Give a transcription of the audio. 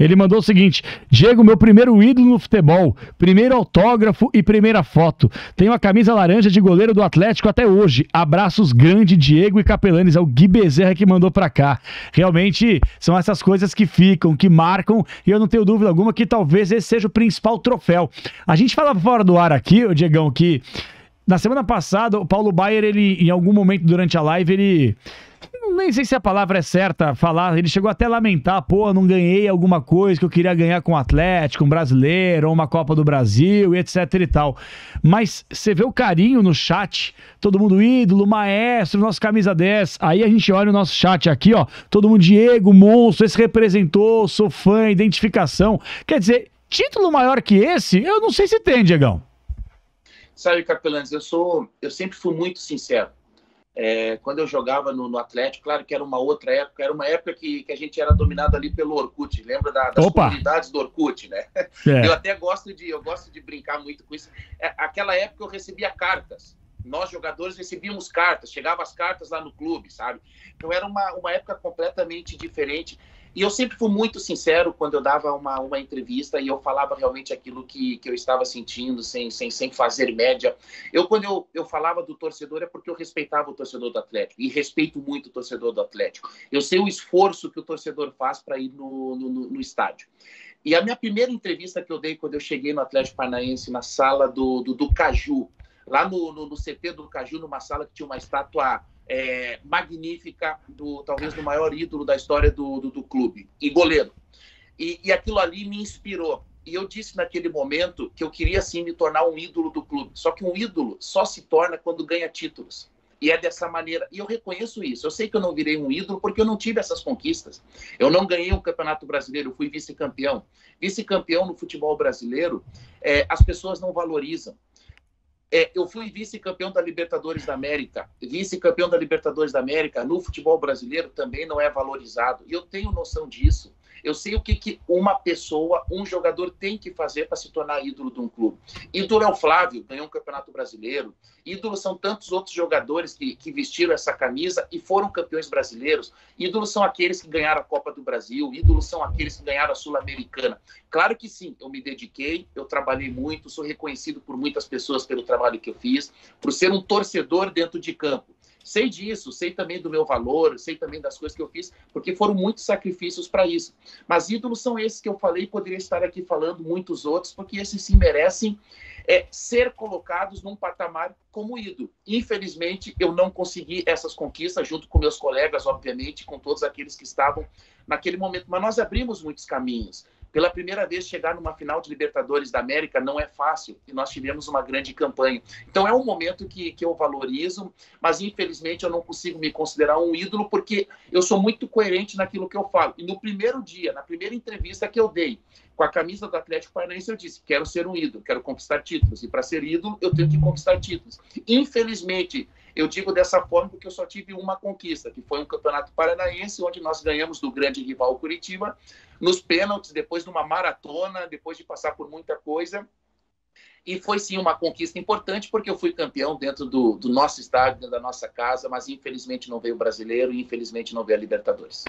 Ele mandou o seguinte: Diego, meu primeiro ídolo no futebol, primeiro autógrafo e primeira foto. Tenho a camisa laranja de goleiro do Atlético até hoje. Abraços grande, Diego e Capelanes. É o Gui Bezerra que mandou pra cá. Realmente são essas coisas que ficam, que marcam, e eu não tenho dúvida alguma que talvez esse seja o principal troféu. A gente falava fora do ar aqui, Diegão, que na semana passada, o Paulo Baier, ele, em algum momento durante a live, ele. Nem sei se a palavra é certa falar. Ele chegou até a lamentar, pô, não ganhei alguma coisa que eu queria ganhar com o Atlético, um brasileiro, ou uma Copa do Brasil, etc e tal. Mas você vê o carinho no chat, todo mundo ídolo, maestro, nosso camisa 10. Aí a gente olha o nosso chat aqui, ó. Todo mundo Diego, monstro, esse representou, sou fã, identificação. Quer dizer, título maior que esse, eu não sei se tem, Diegão. Sabe, Capelanes, eu sou, eu sempre fui muito sincero. É, quando eu jogava no, no, Atlético, claro que era uma outra época, era uma época que, que a gente era dominado ali pelo Orkut, lembra da, das Opa. comunidades do Orkut, né? É. Eu até gosto de, eu gosto de brincar muito com isso. É, aquela época eu recebia cartas, nós jogadores recebíamos cartas, chegavam as cartas lá no clube, sabe? Então era uma, uma época completamente diferente. E eu sempre fui muito sincero quando eu dava uma, uma entrevista e eu falava realmente aquilo que, que eu estava sentindo, sem, sem, sem fazer média. Eu, quando eu, eu falava do torcedor, é porque eu respeitava o torcedor do Atlético e respeito muito o torcedor do Atlético. Eu sei o esforço que o torcedor faz para ir no, no, no, estádio. E a minha primeira entrevista que eu dei quando eu cheguei no Atlético Paranaense, na sala do, do, do Caju, lá no, no, no CT do Caju, numa sala que tinha uma estátua é, magnífica do talvez do maior ídolo da história do, do, do clube e goleiro. E, e, aquilo ali me inspirou. E eu disse naquele momento que eu queria sim me tornar um ídolo do clube. Só que um ídolo só se torna quando ganha títulos. E é dessa maneira. E eu reconheço isso. Eu sei que eu não virei um ídolo porque eu não tive essas conquistas. Eu não ganhei um campeonato brasileiro, eu fui vice-campeão. Vice-campeão no futebol brasileiro, é, as pessoas não valorizam. É, eu fui vice-campeão da Libertadores da América. Vice-campeão da Libertadores da América no futebol brasileiro também não é valorizado. E eu tenho noção disso. Eu sei o que, que uma pessoa, um jogador tem que fazer para se tornar ídolo de um clube. Ídolo é o Flávio, ganhou um campeonato brasileiro. Ídolos são tantos outros jogadores que, que vestiram essa camisa e foram campeões brasileiros. Ídolos são aqueles que ganharam a Copa do Brasil. Ídolos são aqueles que ganharam a Sul-Americana. Claro que sim, eu me dediquei, eu trabalhei muito, sou reconhecido por muitas pessoas pelo trabalho que eu fiz, por ser um torcedor dentro de campo. Sei disso, sei também do meu valor, sei também das coisas que eu fiz, porque foram muitos sacrifícios para isso. Mas ídolos são esses que eu falei, poderia estar aqui falando muitos outros, porque esses sim merecem é, ser colocados num patamar como ídolo. Infelizmente, eu não consegui essas conquistas, junto com meus colegas, obviamente, com todos aqueles que estavam naquele momento, mas nós abrimos muitos caminhos. Pela primeira vez, chegar numa final de Libertadores da América não é fácil e nós tivemos uma grande campanha. Então, é um momento que, que eu valorizo, mas infelizmente eu não consigo me considerar um ídolo porque eu sou muito coerente naquilo que eu falo. E no primeiro dia, na primeira entrevista que eu dei com a camisa do Atlético Paranaense, eu disse: quero ser um ídolo, quero conquistar títulos. E para ser ídolo, eu tenho que conquistar títulos. Infelizmente, eu digo dessa forma porque eu só tive uma conquista, que foi um campeonato paranaense, onde nós ganhamos do grande rival Curitiba, nos pênaltis, depois de uma maratona, depois de passar por muita coisa. E foi sim uma conquista importante, porque eu fui campeão dentro do, do nosso estádio, dentro da nossa casa, mas infelizmente não veio o brasileiro e infelizmente não veio a Libertadores.